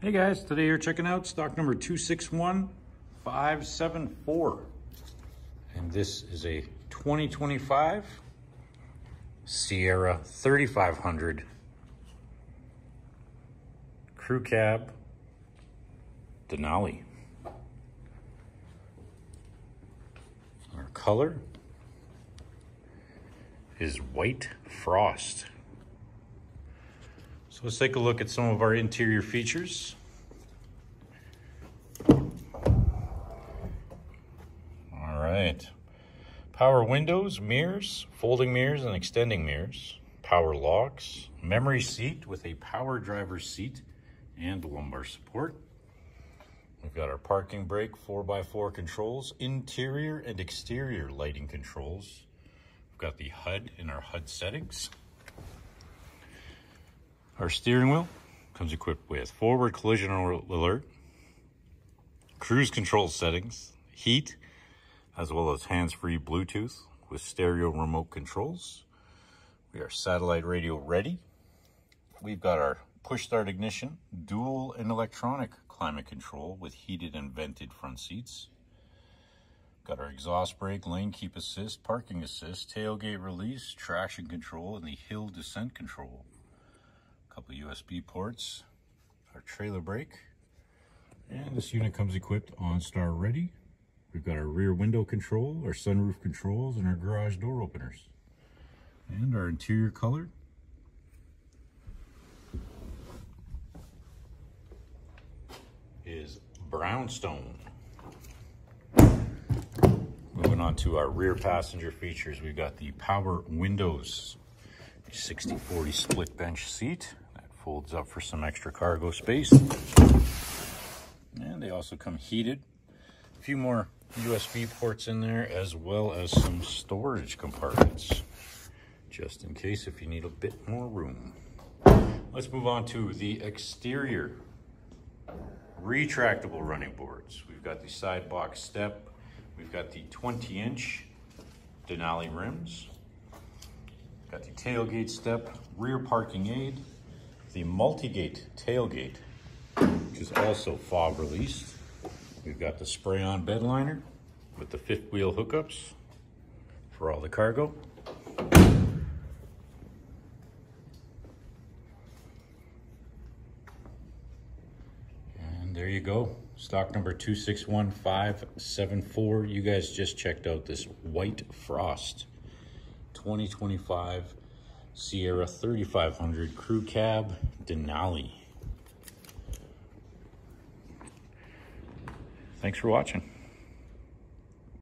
Hey guys, today you're checking out stock number 261574. And this is a 2025 Sierra 3500 crew cab Denali. Our color is white frost. So let's take a look at some of our interior features. All right. Power windows, mirrors, folding mirrors and extending mirrors, power locks, memory seat with a power driver seat and lumbar support. We've got our parking brake 4x4 controls, interior and exterior lighting controls. We've got the HUD in our HUD settings. Our steering wheel comes equipped with forward collision alert, cruise control settings, heat, as well as hands-free Bluetooth with stereo remote controls. We are satellite radio ready. We've got our push start ignition, dual and electronic climate control with heated and vented front seats. Got our exhaust brake, lane keep assist, parking assist, tailgate release, traction control, and the hill descent control couple USB ports, our trailer brake, and this unit comes equipped OnStar ready. We've got our rear window control, our sunroof controls, and our garage door openers. And our interior color is brownstone. Moving on to our rear passenger features, we've got the power windows, 60-40 split bench seat, folds up for some extra cargo space. And they also come heated. A few more USB ports in there as well as some storage compartments just in case if you need a bit more room. Let's move on to the exterior retractable running boards. We've got the side box step. We've got the 20 inch Denali rims. Got the tailgate step, rear parking aid, the multi-gate tailgate, which is also fob released. We've got the spray-on bed liner with the fifth wheel hookups for all the cargo. And there you go. Stock number 261574. You guys just checked out this White Frost 2025 Sierra 3500 Crew Cab Denali. Thanks for watching.